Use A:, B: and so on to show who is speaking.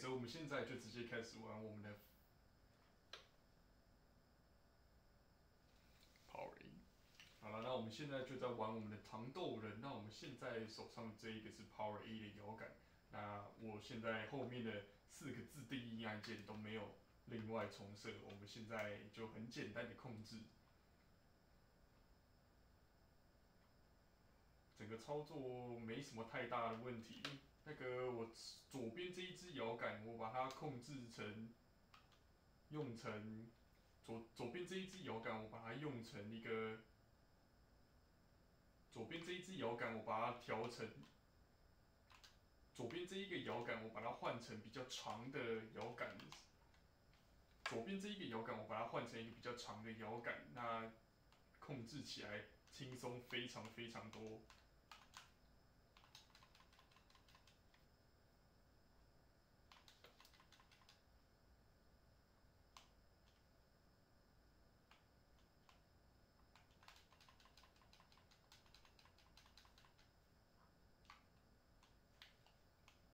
A: 所以我们现在就直接开始玩我们的 Power。好了，那我们现在就在玩我们的糖豆人。那我们现在手上这一个是 Power A 的摇杆。那我现在后面的四个自定义按键都没有另外重设，我们现在就很简单的控制。整个操作没什么太大的问题。那个我左边这一只摇杆，我把它控制成用成左左边这一只摇杆，我把它用成一个左边这一只摇杆，我把它调成左边这一个摇杆，我把它换成比较长的摇杆。左边这一个摇杆，我把它换成一个比较长的摇杆，那控制起来轻松非常非常多。